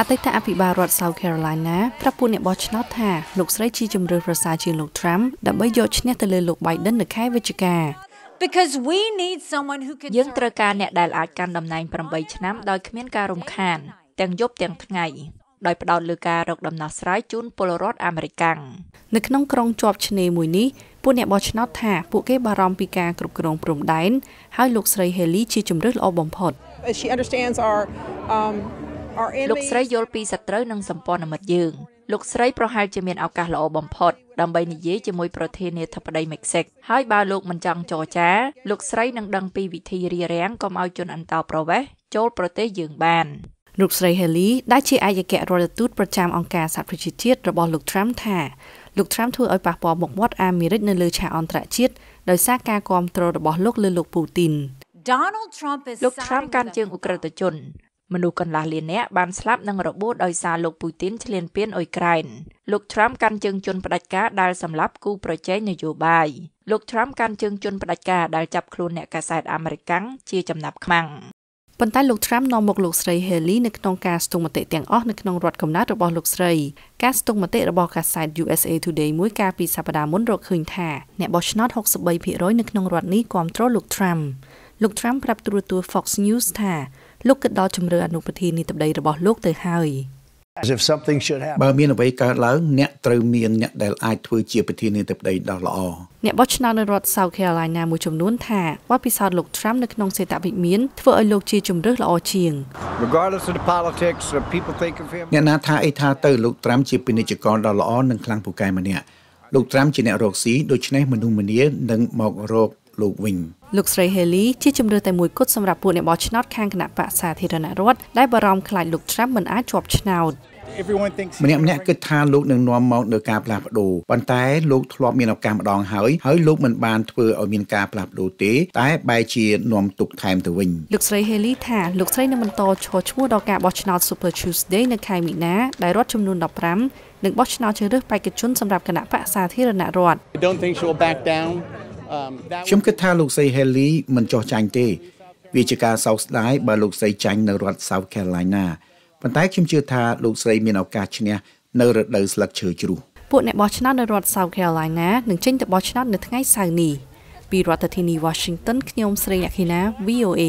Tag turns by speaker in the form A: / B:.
A: អតីតអភិបាលរដ្ឋ South Carolina ប្រាប់ពួកអ្នកបោះឆ្នោតថាលោកស្រីជាជំរឿនប្រសើរជាងលោក Trump ដើម្បីយកឈ្នះទៅលើលោក Biden នៅខែវិច្ឆិកា
B: because we need someone who can
C: យើងត្រូវការអ្នកដែលអាចកាន់តំណែង8ឆ្នាំដោយគ្មានការរំខាន ទាំងយប់ទាំងថ្ងៃដោយផ្ដោតលើការរកដំណោះស្រាយជូនពលរដ្ឋអាមេរិកាំង
A: នៅក្នុងក្រុងជាប់ឆ្នេរមួយនេះពួកអ្នកបោះឆ្នោតថាពួកគេបារម្ភពីការគ្រប់គ្រងព្រំដែនហើយលោកស្រី Haley ជាជំរឿនល្អបំផុត
D: She understands our um
C: លោកស្រីយល់ពីសត្រូវនិងសម្ព័ន្ធមិត្តយើងលោកស្រីប្រហែលជាមានឱកាសល្អបំផុតដើម្បីនិយាយជាមួយប្រធានាធិបតីមិចស៊ិកហើយបើលោកមិនចង់ចរចាលោកស្រីនឹងដឹងពីវិធីរារាំងកុំឲ្យជនអន្តោប្រវេសន៍ចូលប្រទេសយើងបាន
A: លោកស្រី Haley ដែលជាឯកអគ្គរដ្ឋទូតប្រចាំអង្គការសហប្រជាជាតិរបស់លោក Trump ថាលោក Trump ធ្វើឲ្យប៉ះពាល់មុខមាត់អាមេរិកនៅលើឆាកអន្តរជាតិដោយសារការគ្រប់គ្រងរបស់លោកលើលោកពូទីន
B: Donald Trump is
C: លោក Trump កាន់ជើងអ ுக ្រិតជន មនុស្សកន្លះលាននាក់បានស្លាប់និងរបួសដោយសារលោកពូទីនឈ្លានពានអ៊ុយក្រែនលោក Trump កាន់ជើងជនផ្ដាច់ការដែលសម្លាប់គូប្រជែងនយោបាយលោក Trump កាន់ជើងជនផ្ដាច់ការដែលចាប់ខ្លួនអ្នកកាសែតអាមេរិកាំងជាចំណាប់ខ្មាំង
A: ប៉ុន្តែលោក Trump នាំមកលោកស្រី Haley នៅក្នុងការស្ទង់មតិទាំងអស់នៅក្នុងរដ្ឋកំណើតរបស់លោកស្រីការស្ទង់មតិរបស់កាសែត USA Today មួយកាលពីសប្តាហ៍មុនរកឃើញថាអ្នកបោះឆ្នោត63%នៅក្នុងរដ្ឋនេះគាំទ្រលោក Trump លោក Trump ប្រាប់ទូរទស្សន៍ Fox News ថា លោកគិតដល់ជំរឿអនុប្រធានាធិបតីរបស់លោកទៅហើយ
E: if something should happen
F: បើមានអ្វីកើតឡើងអ្នកត្រូវមានអ្នកដែលអាចធ្វើជាប្រធានាធិបតីដ៏ល្អ
A: អ្នកបោះឆ្នោតនៅរដ្ឋ South Carolina មួយចំនួនថាបទពិសោធន៍លោក Trump នៅក្នុងសេដ្ឋវិមានធ្វើឲ្យលោកជាជំរឿសល្អជាង
E: regardless of the politics people think of him
F: អ្នកណាថាអីថាទៅលោក Trump ជាពាណិជ្ជករដ៏ល្អនិងខ្លាំងពូកែម្នាក់លោក Trump ជាអ្នករកស៊ីដូច្នេះមនុស្សម្នានឹងមករក លោកវិញ
A: លោកស្រី Haley ជាជំរឿនតែមួយគត់សម្រាប់ពួកអ្នកបោះឆ្នោតខាងគណៈបកសាធារណរដ្ឋដែលបារម្ភខ្លាចលោក Trump មិនអាចជាប់ឆ្នោត
F: ម្នាក់ម្នាក់គិតថាលោកនឹងនាំមកនៅការផ្លាស់ប្ដូរប៉ុន្តែលោកធ្លាប់មានឱកាសម្ដងហើយហើយលោកមិនបានធ្វើឲ្យមានការផ្លាស់ប្ដូរទេតែបែរជានាំទុកថែមទៅវិញ
A: លោកស្រី Haley ថាលោកស្រីនឹងបន្តឈរឈ្មោះដល់ការបោះឆ្នោត Super Tuesday នៅខែមីនាដែលរដ្ឋចំនួន15នឹងបោះឆ្នោតជ្រើសរើសបេក្ខជនសម្រាប់គណៈបកសាធារណរដ្ឋ
F: ខ្ញុំគិតថាលោកស្រី Haley មិនចោះចាញ់ទេ វាជាការសោកស្ដាយបើលោកស្រីចាញ់នៅរដ្ឋ South Carolina ប៉ុន្តែខ្ញុំជឿថាលោកស្រីមានឱកាសឈ្នះនៅរដូវស្លឹកឈើជ្រុះ
A: ពួកអ្នកបោះឆ្នោតនៅរដ្ឋ South Carolina នឹងចេញទៅបោះឆ្នោតនៅថ្ងៃសៅរ៍នេះពីរដ្ឋធានី Washington ខ្ញុំស្រីអខេណា VOA